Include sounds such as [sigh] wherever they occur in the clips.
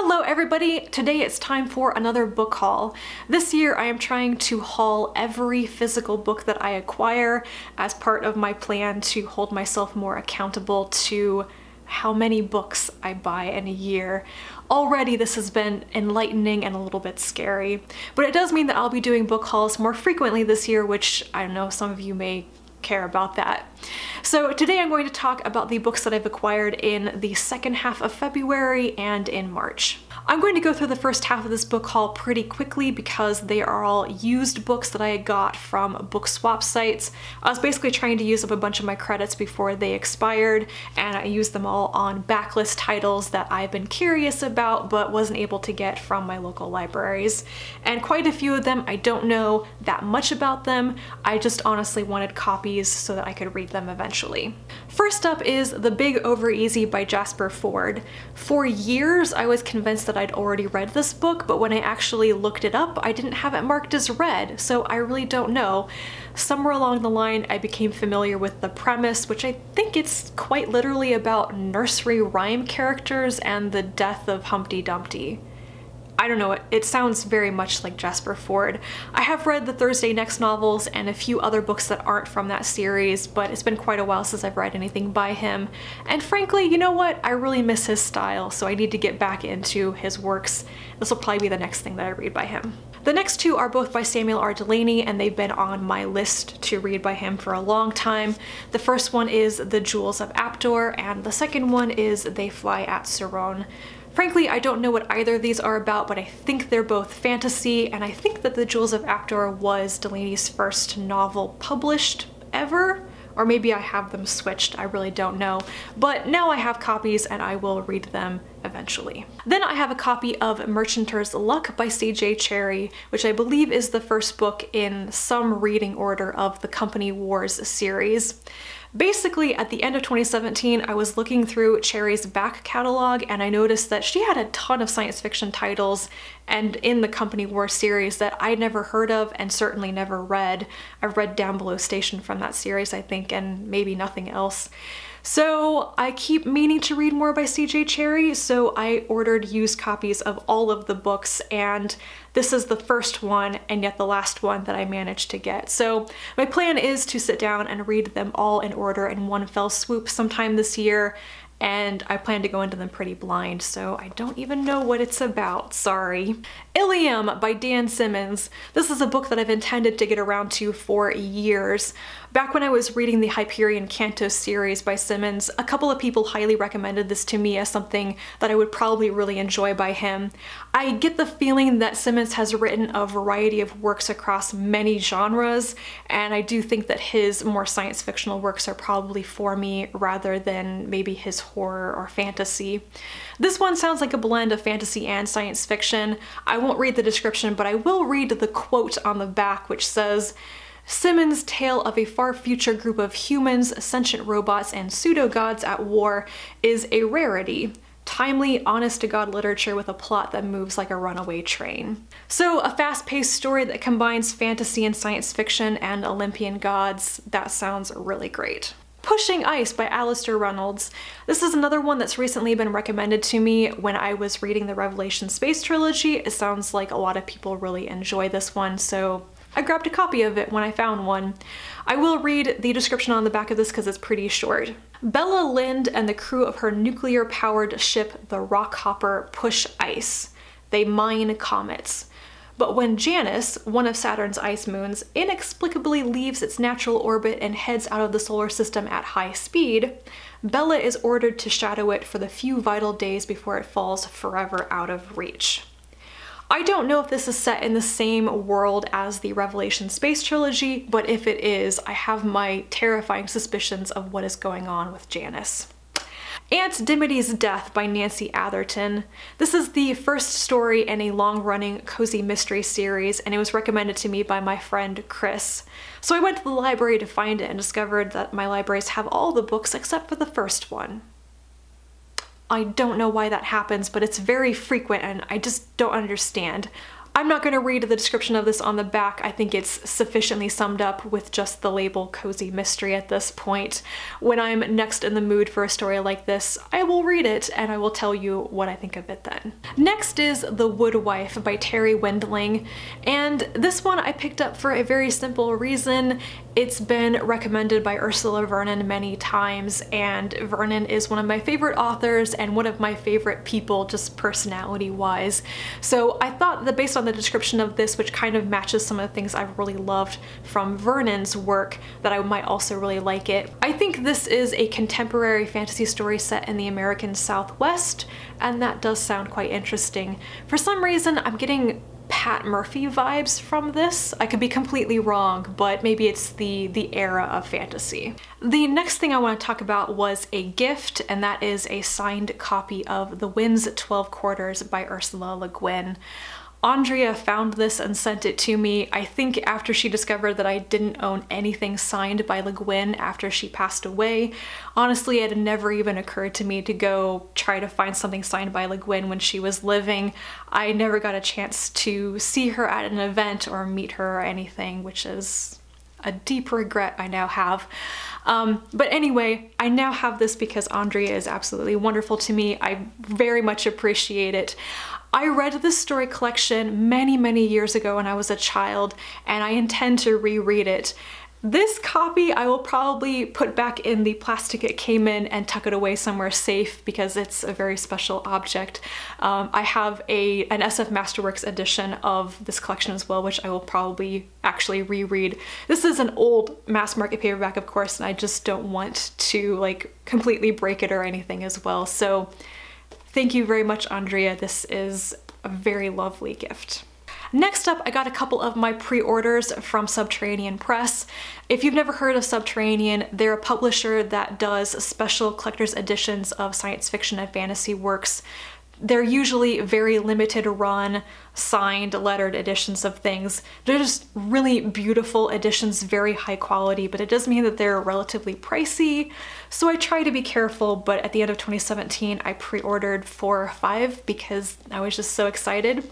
Hello everybody! Today it's time for another book haul. This year I am trying to haul every physical book that I acquire as part of my plan to hold myself more accountable to how many books I buy in a year. Already this has been enlightening and a little bit scary, but it does mean that I'll be doing book hauls more frequently this year, which I know, some of you may care about that. So today I'm going to talk about the books that I've acquired in the second half of February and in March. I'm going to go through the first half of this book haul pretty quickly because they are all used books that I got from book swap sites. I was basically trying to use up a bunch of my credits before they expired and I used them all on backlist titles that I've been curious about but wasn't able to get from my local libraries. And quite a few of them I don't know that much about them. I just honestly wanted copies so that I could read them eventually. First up is The Big Over Easy by Jasper Fforde. For years I was convinced that I'd already read this book, but when I actually looked it up, I didn't have it marked as read, so I really don't know. Somewhere along the line, I became familiar with the premise, which I think it's quite literally about nursery rhyme characters and the death of Humpty Dumpty. I don't know, it, it sounds very much like Jasper Fforde. I have read the Thursday Next novels and a few other books that aren't from that series, but it's been quite a while since I've read anything by him. And frankly, you know what? I really miss his style, so I need to get back into his works. This will probably be the next thing that I read by him. The next two are both by Samuel R. Delany and they've been on my list to read by him for a long time. The first one is The Jewels of Aptor and the second one is They Fly at Ciron. Frankly, I don't know what either of these are about, but I think they're both fantasy, and I think that The Jewels of Aptor was Delany's first novel published ever? Or maybe I have them switched, I really don't know. But now I have copies and I will read them eventually. Then I have a copy of Merchanter's Luck by C.J. Cherryh, which I believe is the first book in some reading order of the Company Wars series. Basically, at the end of 2017, I was looking through Cherryh's back catalog and I noticed that she had a ton of science fiction titles and in the Company War series that I'd never heard of and certainly never read. I've read Down Below Station from that series, I think, and maybe nothing else. So I keep meaning to read more by CJ Cherryh, so I ordered used copies of all of the books and this is the first one and yet the last one that I managed to get. So my plan is to sit down and read them all in order in one fell swoop sometime this year and I plan to go into them pretty blind, so I don't even know what it's about, sorry. Ilium by Dan Simmons. This is a book that I've intended to get around to for years. Back when I was reading the Hyperion Canto series by Simmons, a couple of people highly recommended this to me as something that I would probably really enjoy by him. I get the feeling that Simmons has written a variety of works across many genres, and I do think that his more science fictional works are probably for me rather than maybe his horror or fantasy. This one sounds like a blend of fantasy and science fiction. I won't read the description, but I will read the quote on the back which says, Simmons' tale of a far future group of humans, sentient robots, and pseudo-gods at war is a rarity. Timely, honest-to-God literature with a plot that moves like a runaway train. So a fast-paced story that combines fantasy and science fiction and Olympian gods, that sounds really great. Pushing Ice by Alastair Reynolds. This is another one that's recently been recommended to me when I was reading the Revelation Space Trilogy. It sounds like a lot of people really enjoy this one, so I grabbed a copy of it when I found one. I will read the description on the back of this because it's pretty short. Bella Lind and the crew of her nuclear-powered ship, the Rockhopper, push ice. They mine comets. But when Janus, one of Saturn's ice moons, inexplicably leaves its natural orbit and heads out of the solar system at high speed, Bella is ordered to shadow it for the few vital days before it falls forever out of reach. I don't know if this is set in the same world as the Revelation Space Trilogy, but if it is, I have my terrifying suspicions of what is going on with Janus. Aunt Dimity's Death by Nancy Atherton. This is the first story in a long-running cozy mystery series and it was recommended to me by my friend Chris. So I went to the library to find it and discovered that my libraries have all the books except for the first one. I don't know why that happens, but it's very frequent and I just don't understand. I'm not going to read the description of this on the back. I think it's sufficiently summed up with just the label Cozy Mystery at this point. When I'm next in the mood for a story like this, I will read it and I will tell you what I think of it then. Next is The Wood Wife by Terri Windling, and this one I picked up for a very simple reason. It's been recommended by Ursula Vernon many times, and Vernon is one of my favorite authors and one of my favorite people just personality-wise. So I thought that based on the description of this, which kind of matches some of the things I've really loved from Vernon's work, that I might also really like it. I think this is a contemporary fantasy story set in the American Southwest, and that does sound quite interesting. For some reason, I'm getting Pat Murphy vibes from this. I could be completely wrong, but maybe it's the, the era of fantasy. The next thing I want to talk about was a gift, and that is a signed copy of The Wind's 12 Quarters by Ursula Le Guin. Andrea found this and sent it to me, I think after she discovered that I didn't own anything signed by Le Guin after she passed away. Honestly, it had never even occurred to me to go try to find something signed by Le Guin when she was living. I never got a chance to see her at an event or meet her or anything, which is a deep regret I now have. Um, but anyway, I now have this because Andrea is absolutely wonderful to me. I very much appreciate it. I read this story collection many, many years ago when I was a child, and I intend to reread it. This copy I will probably put back in the plastic it came in and tuck it away somewhere safe because it's a very special object. Um, I have a an SF Masterworks edition of this collection as well, which I will probably actually reread. This is an old mass market paperback, of course, and I just don't want to like completely break it or anything as well. So Thank you very much, Andrea. This is a very lovely gift. Next up, I got a couple of my pre-orders from Subterranean Press. If you've never heard of Subterranean, they're a publisher that does special collector's editions of science fiction and fantasy works they're usually very limited run, signed, lettered editions of things. They're just really beautiful editions, very high quality, but it does mean that they're relatively pricey. So I try to be careful, but at the end of 2017, I pre-ordered four or five because I was just so excited.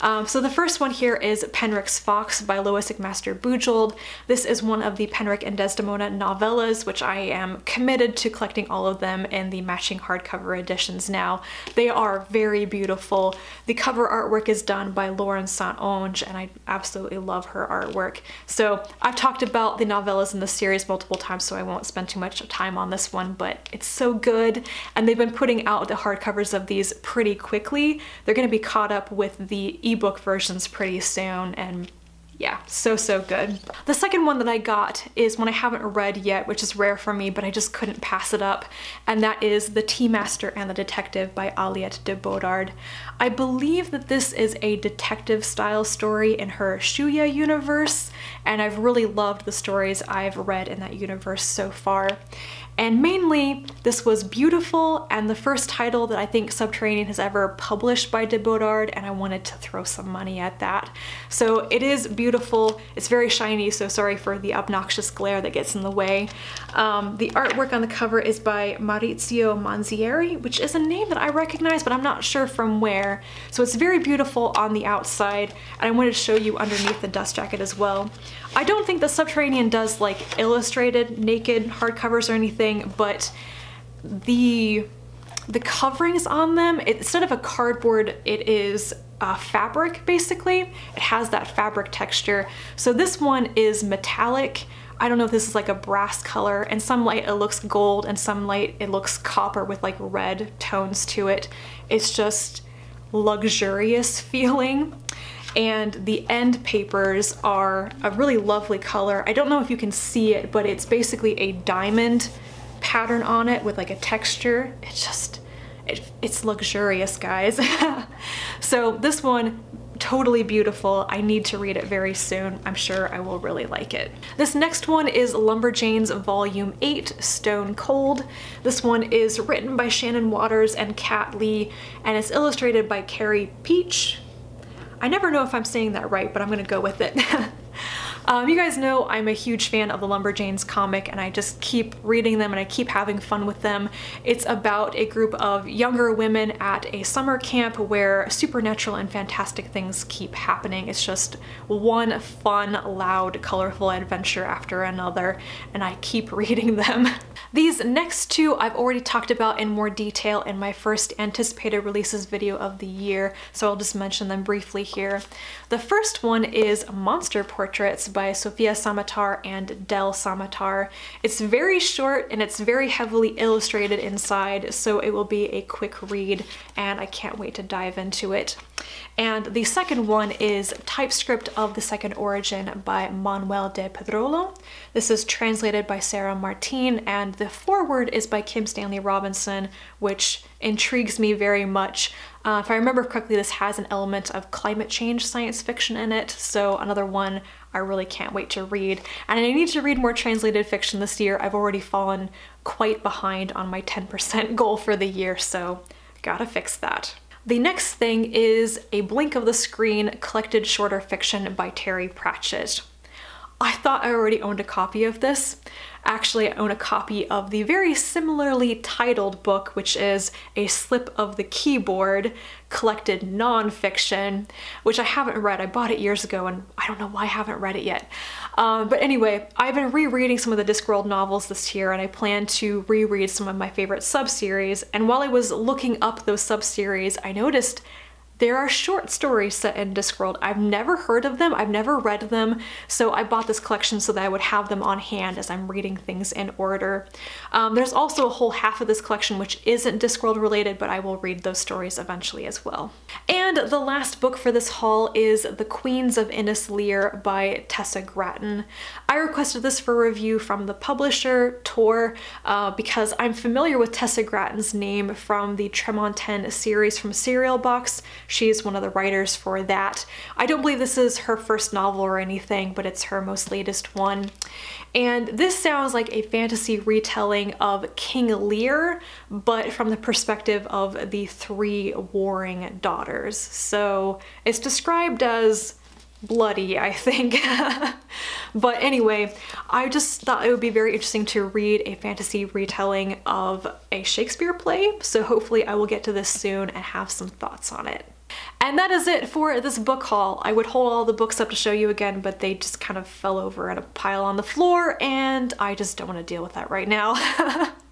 Um, so the first one here is Penric's Fox by Lois McMaster Bujold. This is one of the Penric and Desdemona novellas, which I am committed to collecting all of them in the matching hardcover editions now. They are very beautiful. The cover artwork is done by Lauren St-Onge, and I absolutely love her artwork. So I've talked about the novellas in the series multiple times, so I won't spend too much time on this one, but it's so good. And they've been putting out the hardcovers of these pretty quickly. They're gonna be caught up with the ebook versions pretty soon and yeah, so, so good. The second one that I got is one I haven't read yet, which is rare for me, but I just couldn't pass it up, and that is The Tea Master and the Detective by Aliette de Bodard. I believe that this is a detective style story in her Xuya universe, and I've really loved the stories I've read in that universe so far. And mainly, this was beautiful and the first title that I think Subterranean has ever published by de Bodard, and I wanted to throw some money at that. So it is beautiful, it's very shiny, so sorry for the obnoxious glare that gets in the way. Um, the artwork on the cover is by Maurizio Manzieri, which is a name that I recognize, but I'm not sure from where. So it's very beautiful on the outside, and I wanted to show you underneath the dust jacket as well. I don't think the Subterranean does like illustrated naked hardcovers or anything, but the the coverings on them, it, instead of a cardboard, it is a fabric basically. It has that fabric texture. So this one is metallic. I don't know if this is like a brass color. In some light it looks gold and some light it looks copper with like red tones to it. It's just luxurious [laughs] feeling and the end papers are a really lovely color. I don't know if you can see it, but it's basically a diamond pattern on it with like a texture. It's just, it, it's luxurious, guys. [laughs] so this one, totally beautiful. I need to read it very soon. I'm sure I will really like it. This next one is Lumberjanes Volume 8, Stone Cold. This one is written by Shannon Watters and Kat Leyh, and it's illustrated by Carey Pietsch. I never know if I'm saying that right, but I'm gonna go with it. [laughs] Um, you guys know I'm a huge fan of the Lumberjanes comic and I just keep reading them and I keep having fun with them. It's about a group of younger women at a summer camp where supernatural and fantastic things keep happening. It's just one fun, loud, colorful adventure after another and I keep [laughs] reading them. These next two I've already talked about in more detail in my first anticipated releases video of the year, so I'll just mention them briefly here. The first one is Monster Portraits by Sofia Samatar and Del Samatar. It's very short and it's very heavily illustrated inside, so it will be a quick read and I can't wait to dive into it. And the second one is Typescript of the Second Origin by Manuel de Pedrolo. This is translated by Sarah Martin and the foreword is by Kim Stanley Robinson, which intrigues me very much. Uh, if I remember correctly, this has an element of climate change science fiction in it, so another one I really can't wait to read. And I need to read more translated fiction this year. I've already fallen quite behind on my 10% [laughs] goal for the year, so gotta fix that. The next thing is A Blink of the Screen collected shorter fiction by Terry Pratchett. I thought I already owned a copy of this. Actually, I own a copy of the very similarly titled book, which is A Slip of the Keyboard, collected nonfiction, which I haven't read. I bought it years ago and I don't know why I haven't read it yet. Um, but anyway, I've been rereading some of the Discworld novels this year and I plan to reread some of my favorite sub-series. And while I was looking up those sub-series, I noticed there are short stories set in Discworld. I've never heard of them, I've never read them, so I bought this collection so that I would have them on hand as I'm reading things in order. Um, there's also a whole half of this collection which isn't Discworld related, but I will read those stories eventually as well. And the last book for this haul is The Queens of Innis Lear by Tessa Gratton. I requested this for review from the publisher, Tor, uh, because I'm familiar with Tessa Gratton's name from the Tremontaine series from Serial Box. She's one of the writers for that. I don't believe this is her first novel or anything, but it's her most latest one. And this sounds like a fantasy retelling of King Lear, but from the perspective of the three warring daughters. So it's described as bloody, I think. [laughs] but anyway, I just thought it would be very interesting to read a fantasy retelling of a Shakespeare play, so hopefully I will get to this soon and have some thoughts on it. And that is it for this book haul. I would hold all the books up to show you again, but they just kind of fell over in a pile on the floor and I just don't want to deal with that right now. [laughs]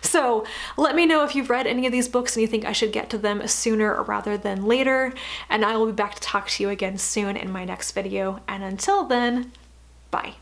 so let me know if you've read any of these books and you think I should get to them sooner rather than later. And I will be back to talk to you again soon in my next video. And until then, bye.